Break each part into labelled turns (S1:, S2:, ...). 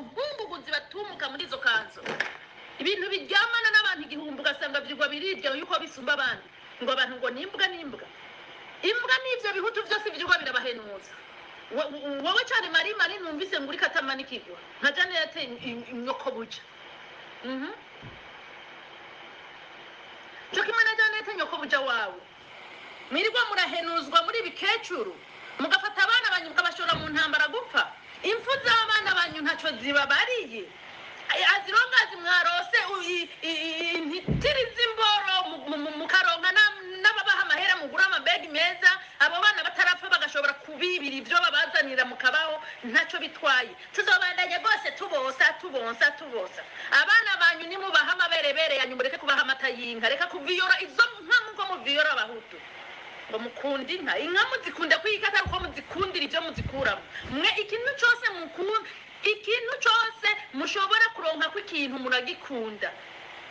S1: nkunguguzi batumuka muri izo kanzu. Ibintu biryamana n'abantu igihumbi ugasanga byigwa birirya yuko bisumba abandi. Ngo abantu ngo ni imbwa n'imbwa. Imbwa n'ibyo bihutu byose byigwa birabahenuza. Wo- wo- wowe cyane mari mari numvise ngo uri katamani kigwa nka janete nyoko buja. Mhm. cyo kimwe na janete nyoko buja wawe. Mwirirwa murahenuzwa muri bikecuru mugafata abana banyu mukabashora mu ntambara gupfa. Impfu z'abana banyu ntacyo zibabariye. Ay- azirongazi mwarose u- i- i- i- intitiri z'imboro mu- mu- mu- mukaronka na- n'ababaha amahera mugura amabegi meza abo bana batarapfa bagashobora kubibira ibyo babazanira mukabaho ntacyo bitwaye. Tuzobandanya rwose tubosa tubosa tubosa. Abana banyu nimubaha amaberebere yanyu mureke kubaha amata y'inka. Reka kuviyora izo nka nk'uko muviyora abahutu. Ngo mukunde inka. Inka muzikunda kwiyikata kuko muzikundira ibyo muzikuramo. Mwe ikintu cyose mukunda ikintu cyose mushobora kuronka ko ikintu muragikunda.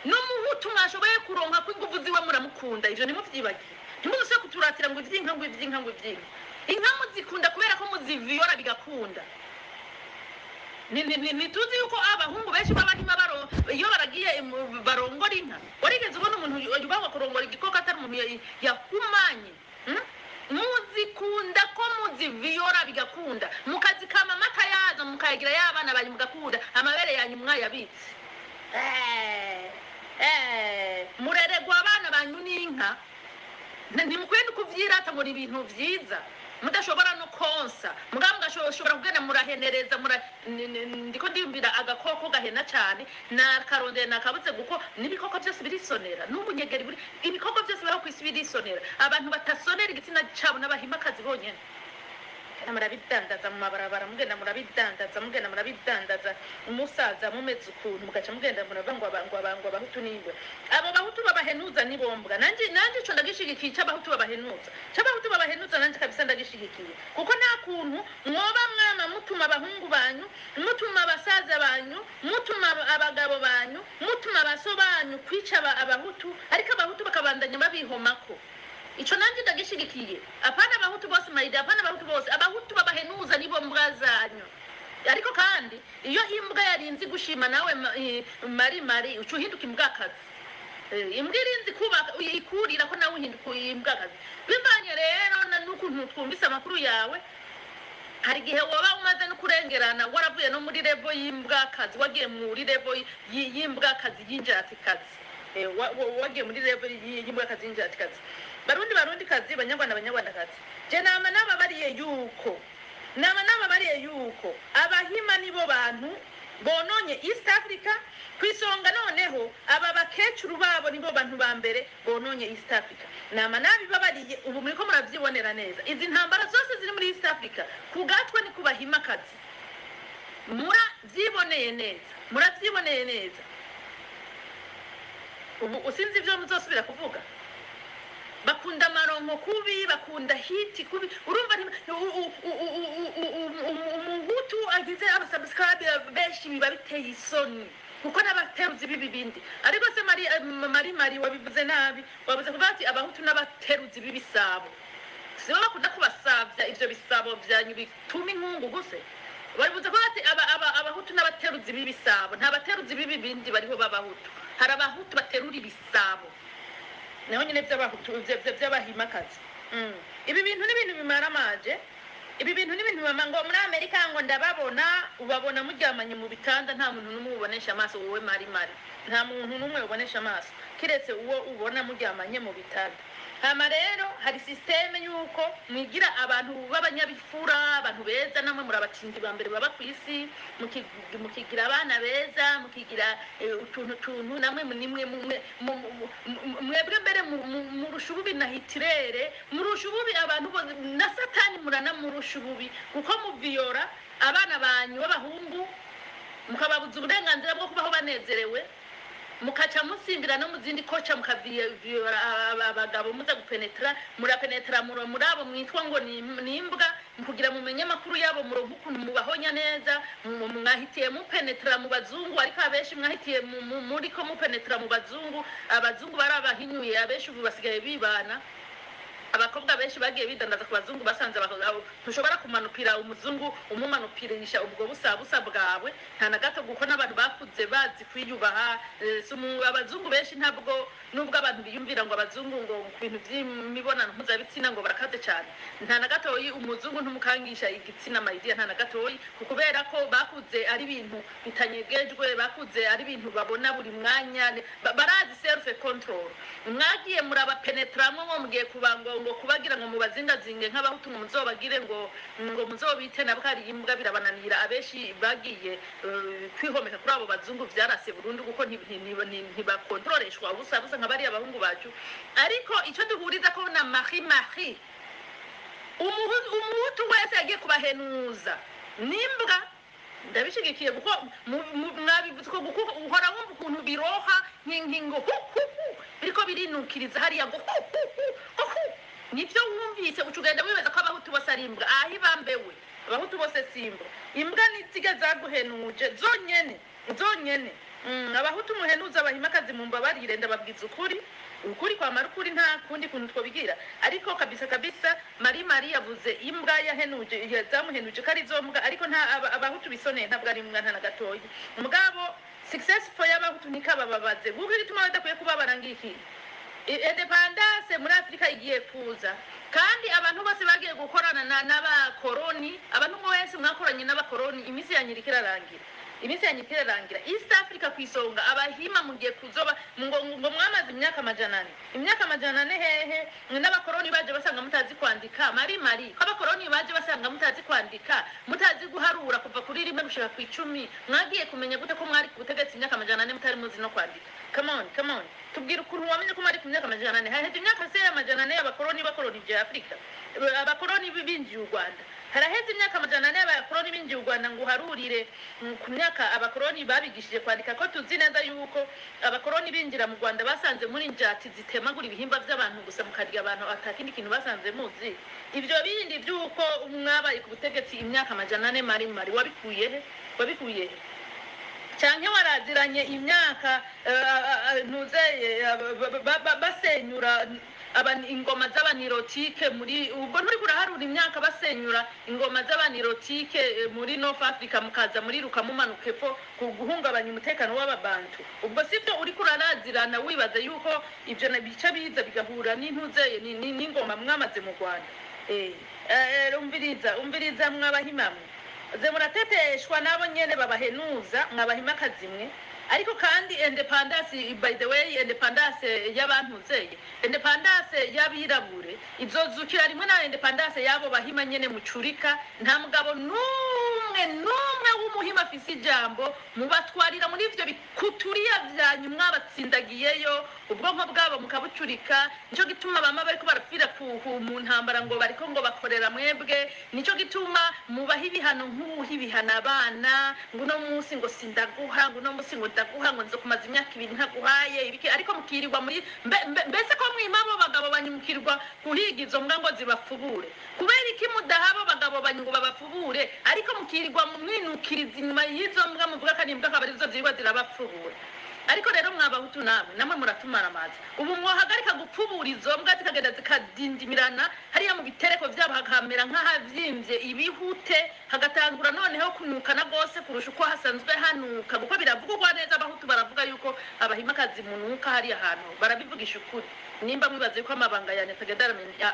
S1: N'umuhutu mwashoboye kuronka ko ingufu ziwe muramukunda. Ibyo ntimubyibagire ntimuzose kuturatira ngo iby'inka ngo iby'inka ngo iby'inka inka. Muzikunda kubera ko muziviyora bigakunda. Ntituzi yuko abahungu benshi b'abahima baro- iyo baragiye barongora inka warigeze ubona umuntu yubahwa kurongora igikoko atari umuntu ya- yahumanye hmm? muzikunda ko bigakunda mukazikama amata yazo mukayagira y'abana banyu mugakunda amabere yanyu mwayabitse Eh, eh, mureregwa abana banyu n'inka Nti- ntimukwiye kuvyirata ngo ni ibintu vyiza. Mudashobora no konsa. Mugabo mugashobora kugenda murahenereza ndiko ndiyumvira agakoko gahena cane. Nakarondeye nakabuze kuko n'ibikoko byose birisonera. N'ubunyegeri buri ibikoko byose bibaho kw'isi birisonera. Abantu batasonera igitsina cabo n'abahimakazi Mugenda murabidandaza mu mabarabara mugenda murabidandaza mugenda murabidandaza umusaza mumeze ukuntu mugaca mugenda ngo abahutu n'imbwa abo bahutu babahenuza ni bombwa nanje nanje ico ndagishigikiye c'abahutu babahenuza. C'abahutu babahenuza nanje kabisa ndagishigikiye kuko nta kuntu mwoba mwama mutuma abahungu banyu mutuma abasaza banyu mutuma aba- abagabo banyu mutuma abaso banyu kwica aba- abahutu. Ariko abahutu bakabandanya babihomako. Ico nanje ndagishigikiye apana abahutu bose maida apana abahutu bose abahutu babahenuza nibo mbwa zanyu ariko kandi iyo imbwa yarinzi gushima nawe mari mari uca uhinduka imbwakazi Eh, imbwa irinzi kubaka ikurira ko nawe uhinduka imbwakazi bivanye rero n'ukuntu twumvise amakuru yawe hari igihe waba umaze no kurengerana waravuye no muri revo y'imbwakazi wagiye muri revo y- y'imbwakazi y'injatikazi Eh, wa- wa- wagiye muri revo y- y'imbwakazi y'injatikazi barundi barundi kazi banyarwanda banyarwandakazi je nama nababariye yuko? Nama nababariye yuko? Abahima nibo bantu bononye east africa ku isonga noneho aba bakecuru babo nibo bantu ba mbere bononye east africa. Nama nabibabariye ubu muriko muravyibonera neza. Izi ntambara zose ziri muri east africa ku gatwe ni ku bahimakazi muravyiboneye neza muravyiboneye neza. Ubu usinzi ivyo muzosubira kuvuga. bakunda amaronko kubi bakunda hiti kubi urumva umuhutu agize abasabusikarabe benshi biba biteye isoni kuko n'abateruzi b'ibi bindi ariko se mari mari wabivuze nabi wabuze kuvuga ati abahutu n'abateruzi b'ibisabo si bo bakunda kubasabya ibyo bisabo byanyu bituma inkungu se babivuze ko bati abahutu n'abateruzi b'ibisabo nta bateruzi b'ibi bindi bariho b'abahutu hari abahutu baterura ibisabo naho nyine by'abahimakazi Mm. ibi bintu ni ibintu bimara amaje. Ibi bintu ni ibintu ngo muri amerika ngo ndababona ubabona muryamanye mu bitanda nta muntu n'umwe ubonesha amaso wowe mari mari. Nta muntu n'umwe ubonesha amaso. Kiretse uwo ubona muryamanye mu bitanda. Hama rero hari sisiteme y'uko mwigira abantu b'abanyabifura abantu beza namwe muri abatindi ba mbere baba ku isi muki- mukigira abana beza mukigira eh, utuntu tuntu namwe nimwe mwebwe mbere mu- mu- murusha ububi na hitirere murusha ububi abantu bose na satani muranamurusha ububi kuko muviyora abana banyu b'abahungu mukababuza uburenganzira bwo kubaho banezerewe mukaca musimbira no mu zindi koca mukaviyora abagabo muza gupenetra murapenetra muro muri abo mwitwa ngo ni imbwa kugira mumenye amakuru yabo muronke ukuntu mubahonya neza mwahitiye mupenetra mu bazungu ariko abenshi mwahitiye mu- mu- muriko mupenetra mu bazungu abazungu bari abahinyuye abenshi ubu basigaye bibana. Abakobwa benshi bagiye bidandaza ku bazungu basanze ntushobora kumanukira umuzungu umumanukirisha ubwo busabusa bwawe. Nta na gato kuko n'abantu bakuze bazi kwiyubaha. Eh, abazungu benshi ntabwo nubwo abantu biyumvira ngo abazungu ngo ku bintu by'imibonano mpuzabitsina ngo barakaze cyane. Nta na gatoyi umuzungu ntumukangisha igitsina mayidiya nta na gatoyi kubera ko bakuze ari ibintu bitanyegejwe bakuze ari ibintu babona buri mwanya. Barazi self control mwagiye murabapenetramwo ngo mugiye kuba ngo ngo kubagira ngo mubazingazinge nk'abahutu ngo muzobagire ngo ngo muzobite nabwo hari imbwa birabananira abenshi bagiye eh, kwihomeka kuri abo bazungu vyarase burundu kuko nti- nti- nti- nti- ntibakontororeshwa ubusa busa nka bariya abahungu bacu. Ariko icyo duhuriza ko na marie umuhu- umuhutu wese yagiye kubahenuza. N'imbwa ndabishigikiye kuko ko kuko uhora wumva ukuntu biroha nkingo biriko birinukiriza hariya ngo hu nivyo wumvise uca ugenda wibaza ko abahutu bose ari imbwa. Aho ibambewe abahutu bose si imbwa. Imbwa nizige zaguhenuje. Zonyene zonyene. Mm, abahutu muhenuza bahimakazi mumbabarire ndababwiza ukuri. Ukuri kwamara ukuri nta kundi kuntu twobigira ariko kabisa kabisa mari mari yavuze imbwa yahenuje ya- zamuhenuje ko ari zo mbwa. Ariko nta aba- abahutu bisoneye ntabwo ari imbwa nta na gatoya. Mugabo successful y'abahutu nikabababaze kuko igituma badakwiye kubabara ngiki? I- independance muri afurika igiye kuza. Kandi abantu bose bagiye gukorana na- n'abakoroni abantu mwese mwakoranye n'abakoroni iminsi iriko irarangira iminsi yanyu iriko irarangira east africa ku isonga abahima mugiye kuzoba. Ngo, mwamaze imyaka amajana ane imyaka amajana ane hehe n'abakoroni baje basanga mutazi kwandika mari mari. Ko abakoroni baje basanga mutazi kwandika mutazi guharura kuva kuri rimwe gushika ku icumi mwagiye kumenya gute ko mwari ku butegetsi imyaka amajana ane mutari muzi no kwandika come on come on. Tubwira ukuntu wamenye ko mwari ku myaka amajana ane haheze imyaka se amajana ane y'abakoroni bakoronije afurika abakoroni binjiye u rwanda haraheze imyaka amajana ane y'abakoroni binjiye u rwanda ngo uharurire mm, ku myaka abakoroni babigishije kwandika ko tuzi neza yuko abakoroni binjira mu rwanda basanze muri njati zitemagura ibihimba by'abantu gusa mukarya abantu atakindi kintu basanze muzi ibyo bindi by'uko mwabaye ku butegetsi imyaka amajana ane mari mari wabikuye he wabikuye he canke waraziranye imyaka eh, ntuzeye basenyura ingoma z'abanirotike muri ubwo nturi kuraharura imyaka basenyura ingoma z'abanirotike eh, muri north africa mukaza muri ruka mumanuka epfo guhungabanya umutekano w'ababantu. Ubwo sibyo uri kurarazirana wibaza yuko ibyo bica biza bigahura n'intuzeye ni- ni- n'ingoma mwamaze mu rwanda. Eh, eh, umviriza umviriza mwabahimamwe ze murateteshwa n'abo nyene babahenuza mwabahimakazi mwe. Ariko kandi independence by the way independence y'abantuzeye independence y'abirabure izozukira rimwe na independence y'abo bahima nyene mucurika nta mugabo n'umwe n'umwe w'umuhima afise ijambo mubatwarira muri ivyo bikuturiya vyanyu mwabatsindagiyeyo ubwonko bwabo mukabucurika nico gituma bama bariko barapfira mu ntambara ngo bariko ngo bakorera mwebwe nico gituma mubaha ibihano nk'uwuha ibihano abana ngo uno munsi ngo sindaguha ngo uno munsi ngo ndaguha ngo nzokumaza imyaka ibiri ntaguhaye ibiki ariko mukirirwa muri mbe- mbe- mbese ko mwima abo bagabo banyu mukirirwa guhiga mbwa ngo zibafubure. Kubera iki mudaha banyu ngo babafubure ariko mukirirwa mwinukiriza inyuma y'izo mbwa muvuga ko ari imbwa akaba ari zo zirirwa zirabafubura ariko rero mwabahutu namwe namwe muratumara amazi. Ubu mwahagarika gupfubura izo mbwa zikagenda zikadindimirana hariya mu bitereko byabo hakamera nk'ahavyimbye ibihute hagatangura noneho kunukana rwose kurusha uko hasanzwe hanuka. Kuko biravugwa neza abahutu baravuga yuko abahimakazi munuka hariya hantu. Barabivugisha ukuri. Nimba mwibaza yuko amabanga yanyu atagenda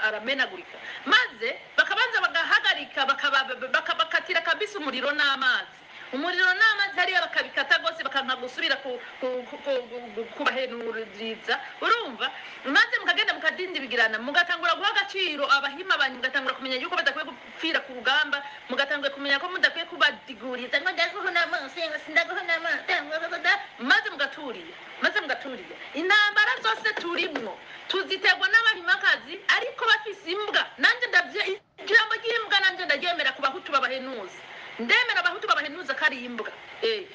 S1: aramenagurika. Maze bakabanza bagahagarika bakaba- baka- bakatira kabisa umuriro n'amazi. Umuriro n'amazi hariya bakabikata rwose bakanka gusubira ku- ku- ku- ku- ku- kubahenuriza. Urumva? Maze mukagenda mukadindibigirana mugatangura guha agaciro abahima banyu mugatangura kumenya yuko badakwiye gupfira ku rugamba mugatangura kumenya ko mudakwiye kubadiguriza. Ngo ndaguhona amaso ngo sindaguhona amaso maze mugaturiye maze mugaturiye intambara zose turimwo tuziterwa n'abahimakazi ariko bafise imbwa. Nanjye ijambo ry'imbwa nanjye ndaryemera ku bahutu babahenuza ndemera abahutu babahenuza ko ari imbwa. Eh,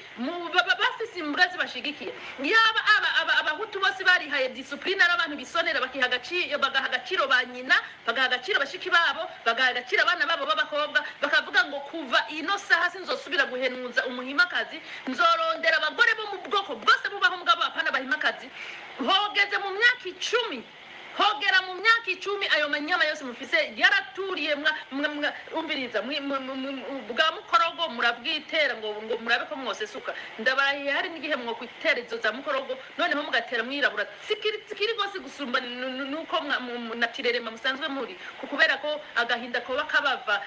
S1: bafise imbwa zibashigikiye. Yaba aba- aba- abahutu bose barihaye disipurine ari abantu bisonera bakiha agaciro ba nyina bagaha agaciro bashiki babo bagaha agaciro abana babo b'abakobwa bakavuga ngo kuva ino saha sinzosubira guhenuza umuhimakazi nzorondera abagore bo mu bwoko bwose abahimakazi hogeze mu myaka icumi. Hogera mu myaka icumi ayo manyama yose mufise. Yaraturiye umviriza bwa mukorogo murabwitera ngo ngo murabe ko mwosesuka ndabarahiye hari n'igihe mwokwitera izo za mukorogo noneho mugatera mwirabura. Sikiri sikiri rwose gusumba nu- nu- nuko na tirerema musanzwe muri. Ku- kubera ko agahinda koba kabava.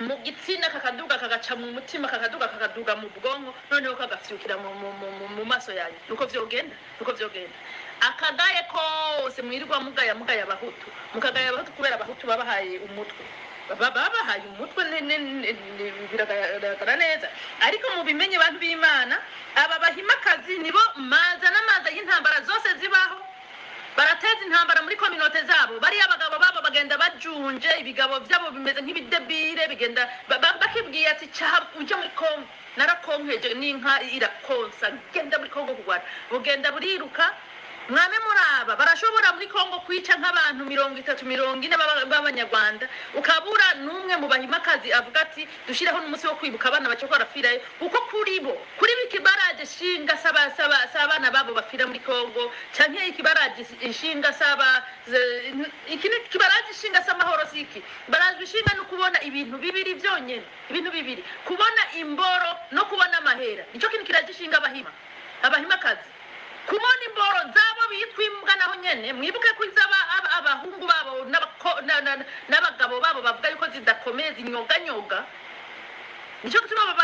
S1: Mu gitsina kakaduga kagaca mu mutima kakaduga kakaduga mu bwonko noneho kagafyukira mu, mu, mu, mu, mu maso yanyu nuko vyogenda nuko vyogenda. Akagaye kose mwirirwa mugaya mugaya abahutu mukagaya abahutu kubera abahutu babahaye umutwe. Ba- babahaye umutwe biragaragara neza. Ariko mubimenye abantu b'imana aba bahimakazi nibo maza n'amaza y'intambara zose zibaho. Barateza intambara muri kominote zabo. Bariya abagabo babo bagenda bajunje ibigabo byabo bimeze nk'ibidebire bigenda ba- ba- bakibwiye ati cyaha ujya muri kongo. Narakonkeje n'inka irakonsa. Genda muri kongo kurwana bugenda buriruka mwame muraba barashobora muri kongo kwica nk'abantu mirongo itatu mirongo ine b'aba- b'abanyarwanda ukabura n'umwe mu bahimakazi avuga ati dushyireho n'umunsi wo kwibuka abana baca barapfirayo kuko kuri bo kuri bo ikibaraje shinga saba saba s'abana babo bapfira muri kongo canke ikibaraje ishinga saba iki ni ikibaraje s'amahoro siki? Barazwi ishinga no kubona ibintu bibiri byonyene ibintu bibiri. Kubona imboro no kubona amahera. Nicyo kintu kiraje ishinga abahima abahimakazi. Kubona imboro zabo bitwa imbwa naho nyene. Mwibuke ko izaba aba- abahungu babo n'abagabo babo bavuga yuko zidakomeye zinyoganyoga. Ni cyo gituma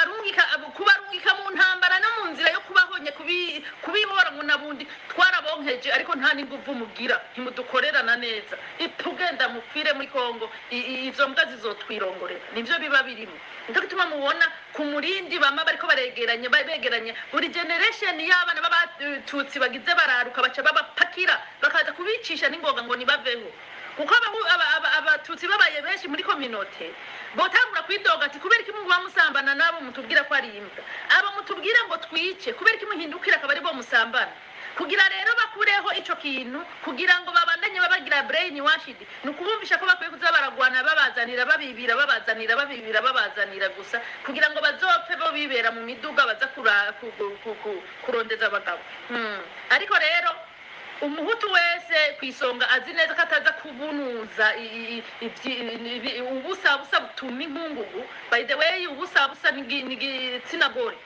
S1: kubarungika mu ntambara no mu nzira yo kubahonye kubi- kubibora ngo nabundi. Twarabonkeje ariko nta n'inguvu mugira. Ntimudukorerana neza. Ipfa ugenda mupfire muri kongo izo mbwa zizotwirongorera nivyo biba birimo. Nicyo gituma mubona ku murindi bama bariko baregeranye ba- begeranye. Buri generation y'abana b'abatutsi bagize bararuka baca babapakira bakaza kubicisha n'ingoga ngo nibaveho kuko abatutsi babaye benshi muri kominote botangura kwidoga ati kubera iki muba musambana nabo mutubwira ko ari imbwa? Abo mutubwira ngo twice kubera iki muhindukira akaba ari bo musambana? Kugira rero bakureho ico kintu kugira ngo babandanye babagira brain washid ni ukubumvisha ko bakwiye kuza baragwana babazanira babibira babazanira babibira babazanira gusa kugira ngo bazopfe bo bibera mu miduga baza kurondeza abagabo. Hmm. ariko rero umuhutu wese ku isonga azi neza ko ataza kubunuza ubusabusa butuma inkungugu by the way ubusabusa ni igi- ni igitsina gore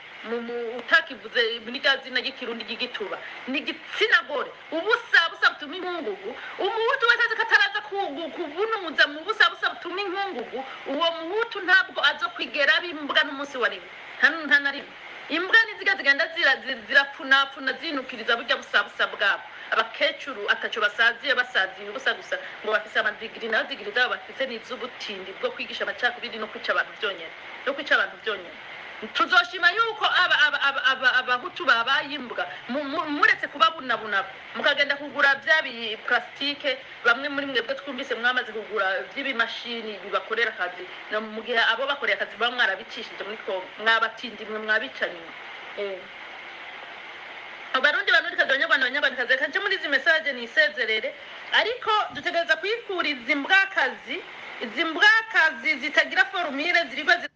S1: utakivuze muri rya zina ry'ikirundi ry'igituba ni igitsina gore ubusabusa butuma inkungugu umuhutu wese azi ko ataraza ku- kubunuza mu busabusa butuma inkungugu uwo muhutu ntabwo aza kwigera aba imbwa n'umunsi wa rimwe. Nta na rimwe. Imbwa niziga zigenda zira- zi- zirapfunapfuna zinukiriza burya busabusa bwabo. Abakecuru ataco basaziye basaziye ubusa gusa. Ngo bafise amadigiri na yo digiri zabo bafise n'iz'ubutindi bwo kwigisha amacakubiri no kwica abantu byonyene. No kwica abantu byonyene. Tuzoshima yuko aba- aba- aba- aba- abahutu babaye imbwa. Mu- mu- muretse kuba bunabunabo mukagenda kugura bya bi plastique bamwe muri mwebwe twumvise mwamaze kugura by'ibimashini bibakorera akazi. Mu gihe abo bakoreye akazi baba mwarabicishije muri kongo. Mwabatindi mwe mwabicaniye. Eh. Abarundi barundi abanyarwanda abanyarwandakazi reka nje muri izi mesaje nisezerere. Ariko dutegereza kwikura izi mbwakazi izi mbwakazi zitagira forumire zirigwa zi-